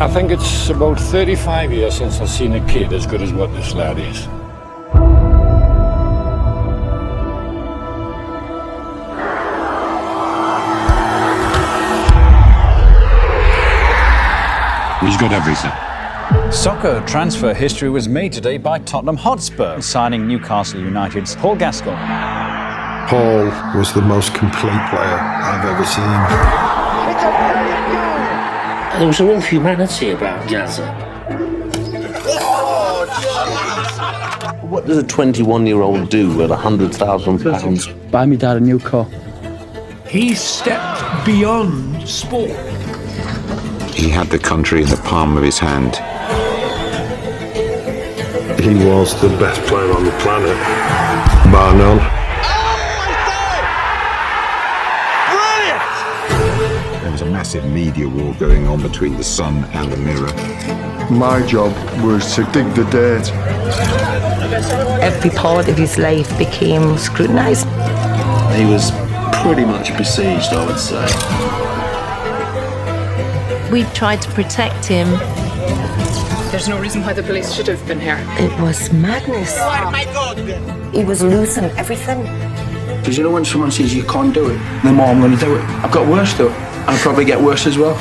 I think it's about 35 years since I've seen a kid as good as what this lad is. He's got everything. Soccer transfer history was made today by Tottenham Hotspur, signing Newcastle United's Paul Gascoigne. Paul was the most complete player I've ever seen. There was a real humanity about Gazza. What does a 21 year old do with £100,000? Buy me dad a new car. He stepped beyond sport. He had the country in the palm of his hand. He was the best player on the planet, bar none. Was a massive media war going on between the Sun and the Mirror. My job was to dig the dirt. Every part of his life became scrutinised. He was pretty much besieged, I would say. We tried to protect him. There's no reason why the police should have been here. It was madness. He was losing everything. Because you know when someone says you can't do it, the more I'm going to do it. I've got worse though. I'll probably get worse as well.